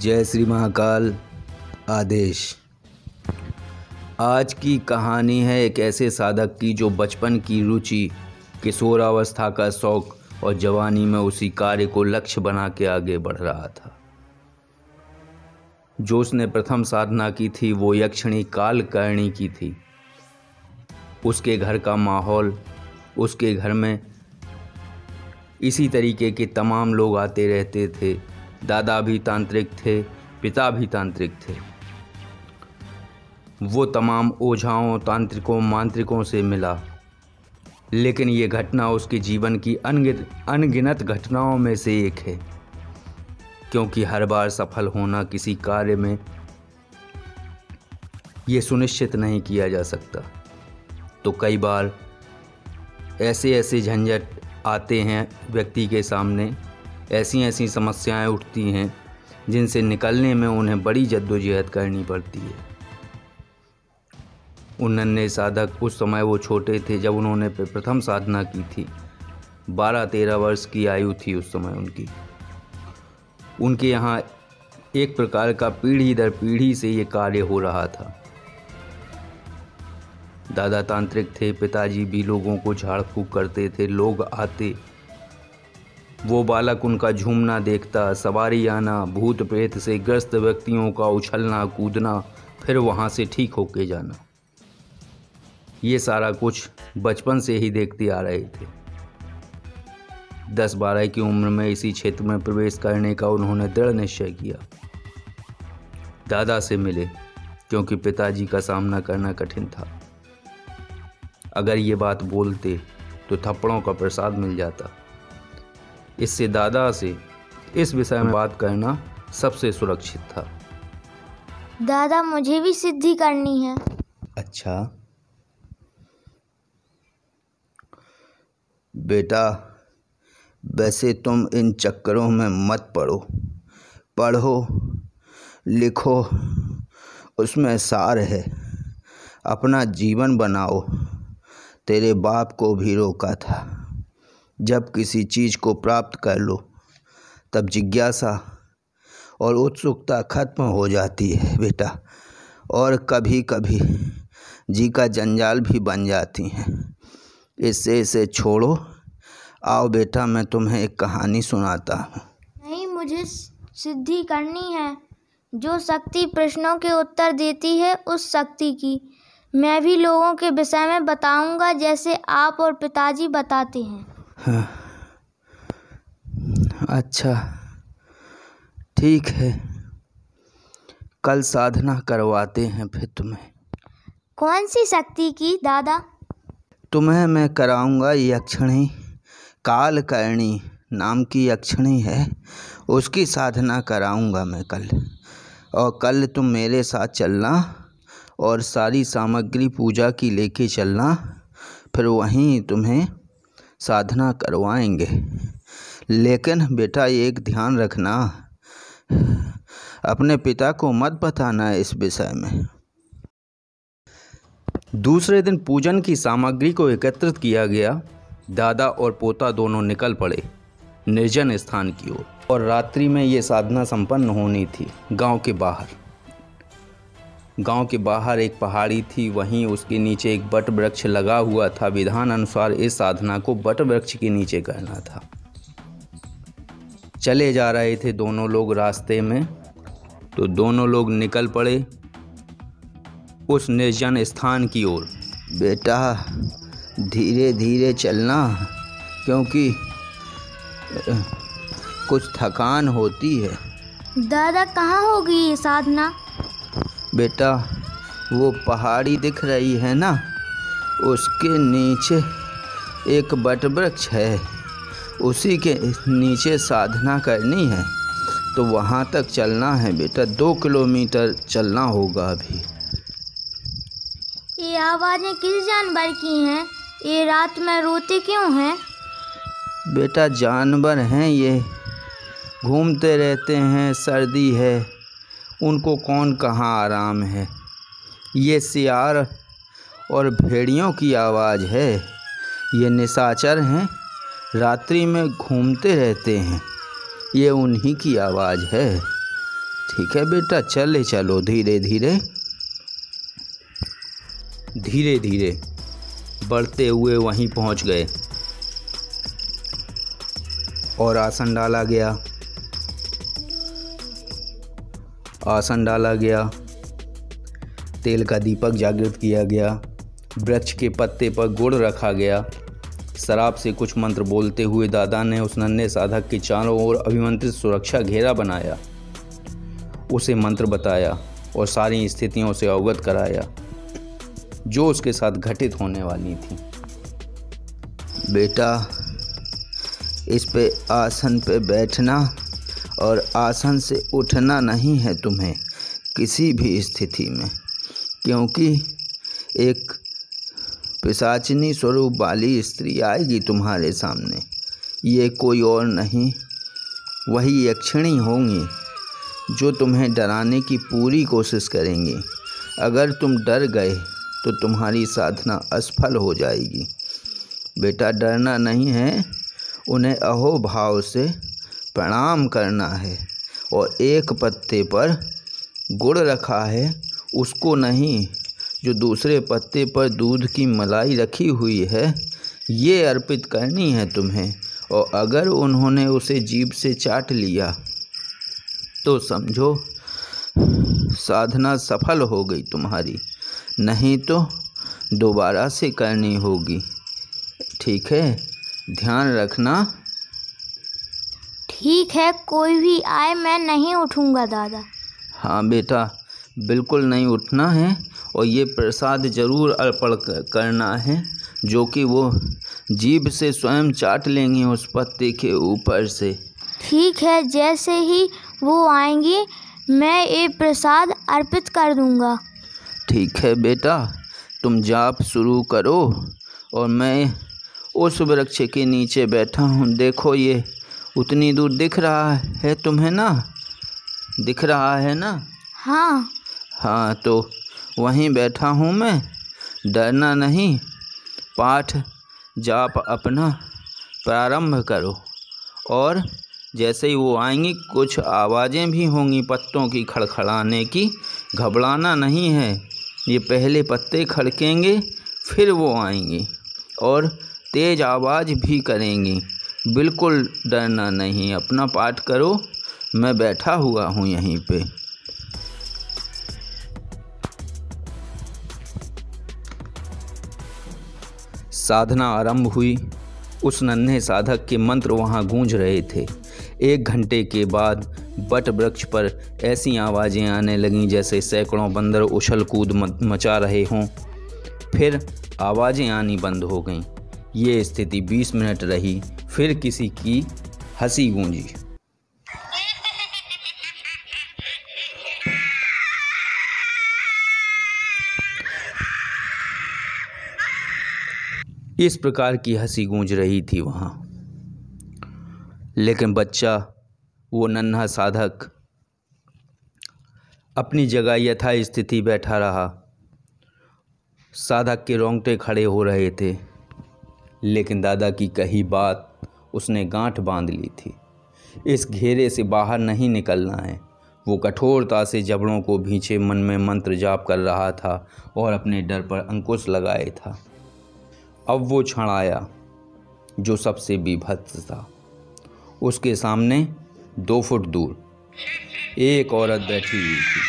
जय श्री महाकाल आदेश। आज की कहानी है एक ऐसे साधक की जो बचपन की रुचि किशोरावस्था का शौक और जवानी में उसी कार्य को लक्ष्य बना के आगे बढ़ रहा था। जो उसने प्रथम साधना की थी, वो यक्षिणी काल करणी की थी। उसके घर का माहौल, उसके घर में इसी तरीके के तमाम लोग आते रहते थे। दादा भी तांत्रिक थे, पिता भी तांत्रिक थे। वो तमाम ओझाओं, तांत्रिकों, मांत्रिकों से मिला। लेकिन ये घटना उसके जीवन की अनगित अनगिनत घटनाओं में से एक है। क्योंकि हर बार सफल होना किसी कार्य में ये सुनिश्चित नहीं किया जा सकता। तो कई बार ऐसे ऐसे झंझट आते हैं व्यक्ति के सामने ऐसी ऐसी समस्याएँ उठती हैं, जिनसे निकलने में उन्हें बड़ी जद्दोजहद करनी पड़ती है। उन नन्हे साधक उस समय वो छोटे थे जब उन्होंने प्रथम साधना की थी। बारह तेरह वर्ष की आयु थी उस समय उनकी। उनके यहाँ एक प्रकार का पीढ़ी दर पीढ़ी से ये कार्य हो रहा था। दादा तांत्रिक थे, पिताजी भी लोगों को झाड़ फूक करते थे, लोग आते वो बालक उनका झूमना देखता, सवारी आना, भूत प्रेत से ग्रस्त व्यक्तियों का उछलना, कूदना, फिर वहाँ से ठीक होके जाना। ये सारा कुछ बचपन से ही देखते आ रहे थे। दस बारह की उम्र में इसी क्षेत्र में प्रवेश करने का उन्होंने दृढ़ निश्चय किया। दादा से मिले, क्योंकि पिताजी का सामना करना कठिन था। अगर ये बात बोलते तो थप्पड़ों का प्रसाद मिल जाता। इससे दादा से इस विषय में बात करना सबसे सुरक्षित था। दादा मुझे भी सिद्धि करनी है। अच्छा। बेटा वैसे तुम इन चक्करों में मत पढ़ो पढ़ो लिखो उसमें सार है। अपना जीवन बनाओ। तेरे बाप को भी रोका था। जब किसी चीज़ को प्राप्त कर लो, तब जिज्ञासा और उत्सुकता खत्म हो जाती है, बेटा। और कभी कभी जी का जंजाल भी बन जाती हैं। इससे इसे छोड़ो। आओ बेटा, मैं तुम्हें एक कहानी सुनाता हूँ। नहीं, मुझे सिद्धि करनी है। जो शक्ति प्रश्नों के उत्तर देती है, उस शक्ति की। मैं भी लोगों के विषय में बताऊँगा, जैसे आप और पिताजी बताते हैं। हाँ। अच्छा। ठीक है। कल साधना करवाते हैं फिर तुम्हें। कौन सी शक्ति की दादा? तुम्हें मैं कराऊँगा यक्षिणी काल करणी नाम की यक्षिणी है। उसकी साधना कराऊँगा मैं कल। और कल तुम मेरे साथ चलना और सारी सामग्री पूजा की लेके चलना। फिर वहीं तुम्हें साधना करवाएँगे। लेकिन बेटा एक ध्यान रखना, अपने पिता को मत बताना इस विषय में। दूसरे दिन पूजन की सामग्री को एकत्रित किया गया। दादा और पोता दोनों निकल पड़े, निर्जन स्थान की ओर, और रात्रि में ये साधना संपन्न होनी थी गाँव के बाहर। गाँव के बाहर एक पहाड़ी थी, वहीं उसके नीचे एक बट वृक्ष लगा हुआ था। विधान अनुसार इस साधना को बट वृक्ष के नीचे करना था। चले जा रहे थे दोनों लोग रास्ते में। तो दोनों लोग निकल पड़े उस निर्जन स्थान की ओर। बेटा धीरे धीरे चलना, क्योंकि कुछ थकान होती है। दादा, कहाँ होगी ये साधना? बेटा वो पहाड़ी दिख रही है ना? उसके नीचे एक बट वृक्ष है। उसी के नीचे साधना करनी है। तो वहाँ तक चलना है बेटा। दो किलोमीटर चलना होगा अभी। ये आवाज़ें किस जानवर की हैं? ये रात में रोते क्यों हैं? बेटा जानवर हैं ये। घूमते रहते हैं सर्दी है। उनको कौन कहाँ आराम है? ये सियार और भेड़ियों की आवाज़ है। ये निशाचर हैं, रात्रि में घूमते रहते हैं। ये उन्हीं की आवाज़ है। ठीक है बेटा, चले चलो धीरे धीरे। धीरे धीरे बढ़ते हुए वहीं पहुँच गए। और आसन डाला गया। आसन डाला गया, तेल का दीपक जागृत किया गया, वृक्ष के पत्ते पर गुड़ रखा गया। शराब से कुछ मंत्र बोलते हुए दादा ने उस नन्हे साधक के चारों ओर अभिमंत्रित सुरक्षा घेरा बनाया। उसे मंत्र बताया और सारी स्थितियों से अवगत कराया, जो उसके साथ घटित होने वाली थी। बेटा, इस पे आसन पे बैठना और आसन से उठना नहीं है तुम्हें किसी भी स्थिति में, क्योंकि एक पिशाचिनी स्वरूप वाली स्त्री आएगी तुम्हारे सामने। ये कोई और नहीं, वही यक्षिणी होंगी जो तुम्हें डराने की पूरी कोशिश करेंगी। अगर तुम डर गए तो तुम्हारी साधना असफल हो जाएगी। बेटा, डरना नहीं है। उन्हें अहोभाव से प्रणाम करना है और एक पत्ते पर गुड़ रखा है, उसको नहीं, जो दूसरे पत्ते पर दूध की मलाई रखी हुई है, ये अर्पित करनी है तुम्हें। और अगर उन्होंने उसे जीभ से चाट लिया तो समझो, साधना सफल हो गई तुम्हारी। नहीं तो दोबारा से करनी होगी। ठीक है? ध्यान रखना। ठीक है कोई भी आए मैं नहीं उठूँगा दादा। हाँ बेटा बिल्कुल नहीं उठना है और ये प्रसाद ज़रूर अर्पण करना है जो कि वो जीभ से स्वयं चाट लेंगे उस पत्ते के ऊपर से। ठीक है जैसे ही वो आएँगे मैं ये प्रसाद अर्पित कर दूँगा। ठीक है बेटा तुम जाप शुरू करो और मैं उस वृक्ष के नीचे बैठा हूँ। देखो ये उतनी दूर दिख रहा है तुम्हें ना? दिख रहा है ना? हाँ। हाँ तो वहीं बैठा हूँ मैं। डरना नहीं। पाठ जाप अपना प्रारंभ करो। और जैसे ही वो आएँगी कुछ आवाज़ें भी होंगी पत्तों की खड़खड़ाने की। घबराना नहीं है। ये पहले पत्ते खड़केंगे फिर वो आएँगी। और तेज़ आवाज़ भी करेंगी। बिल्कुल डरना नहीं, अपना पाठ करो, मैं बैठा हुआ हूँ यहीं पे। साधना आरंभ हुई। उस नन्हे साधक के मंत्र वहाँ गूंज रहे थे। एक घंटे के बाद बट वृक्ष पर ऐसी आवाज़ें आने लगीं जैसे सैकड़ों बंदर उछल कूद मचा रहे हों। फिर आवाज़ें आनी बंद हो गईं। ये स्थिति 20 मिनट रही। फिर किसी की हँसी गूंजी। इस प्रकार की हँसी गूंज रही थी वहाँ। लेकिन बच्चा, वो नन्हा साधक, अपनी जगह यथा स्थिति बैठा रहा। साधक के रोंगटे खड़े हो रहे थे, लेकिन दादा की कही बात उसने गांठ बाँध ली थी। इस घेरे से बाहर नहीं निकलना है। वो कठोरता से जबड़ों को भींचे मन में मंत्र जाप कर रहा था और अपने डर पर अंकुश लगाए था। अब वो क्षण आया, जो सबसे विभत्स था। उसके सामने दो फुट दूर, एक औरत बैठी हुई थी।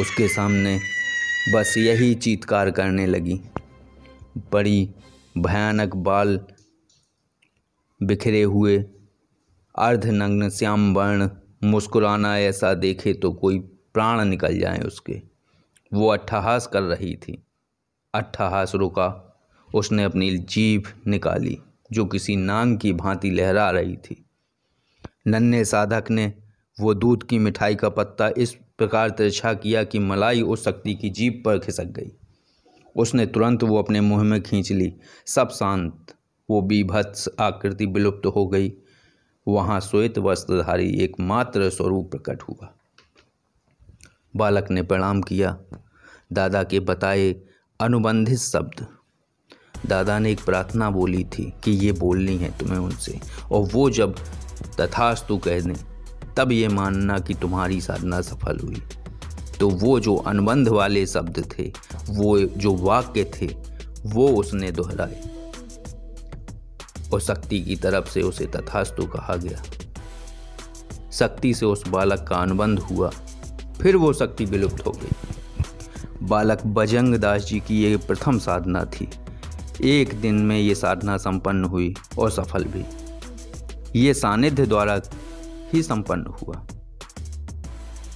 उसके सामने बस यही चीत्कार करने लगी। बड़ी भयानक बाल बिखरे हुए, अर्धनग्न श्याम वर्ण मुस्कुराना ऐसा देखे तो कोई प्राण निकल जाए उसके। वो अट्ठहास कर रही थी। अट्ठहास रुका, उसने अपनी जीभ निकाली, जो किसी नांग की भांति लहरा रही थी। नन्हे साधक ने वो दूध की मिठाई का पत्ता इस प्रकार तिरछा किया कि मलाई उस शक्ति की जीप पर खिसक गई। उसने तुरंत वो अपने मुँह में खींच ली। सब शांत, वो बीभत्स आकृति विलुप्त हो गई। वहाँ श्वेत वस्त्रधारी एकमात्र स्वरूप प्रकट हुआ। बालक ने प्रणाम किया। दादा के बताए अनुबंधित शब्द। दादा ने एक प्रार्थना बोली थी कि ये बोलनी है तुम्हें उनसे। और वो जब तथास्तु कह दें तब ये मानना कि तुम्हारी साधना सफल हुई। तो वो जो अनुबंध वाले शब्द थे, वो जो वाक्य थे, वो उसने दोहराए। और शक्ति की तरफ़ से उसे तथास्तु कहा गया। शक्ति से उस बालक का अनुबंध हुआ। फिर वो शक्ति विलुप्त हो गई। बालक बजंग दास जी की ये प्रथम साधना थी। एक दिन में ये साधना संपन्न हुई और सफल भी। ये सानिध्य द्वारा ही संपन्न हुआ।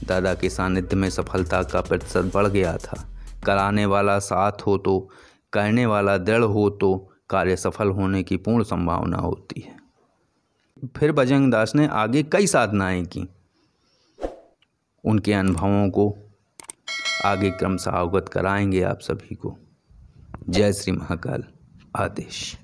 दादा के सानिध्य में सफलता का प्रतिशत बढ़ गया था। कराने वाला साथ हो तो करने वाला दृढ़ हो तो कार्य सफल होने की पूर्ण संभावना होती है। फिर बजरंग दास ने आगे कई साधनाएँ की। उनके अनुभवों को आगे क्रमशः अवगत कराएँगे आप सभी को। जय श्री महाकाल। आदेश।